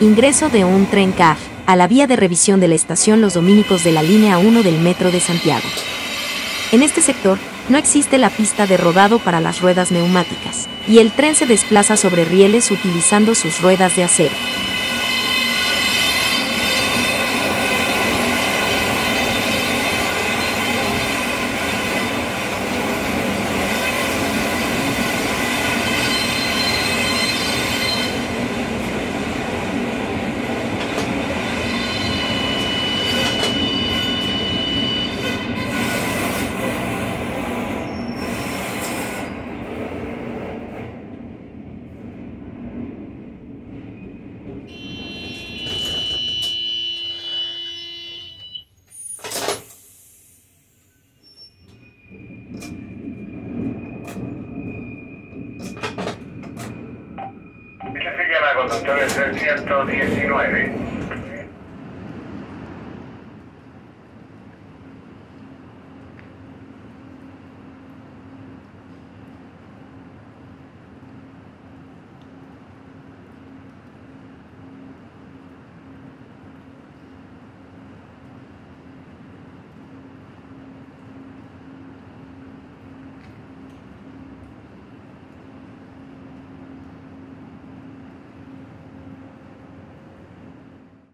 Ingreso de un tren CAF a la vía de revisión de la estación Los Domínicos de la línea 1 del Metro de Santiago. En este sector no existe la pista de rodado para las ruedas neumáticas, y el tren se desplaza sobre rieles utilizando sus ruedas de acero. Se llama conductor 319.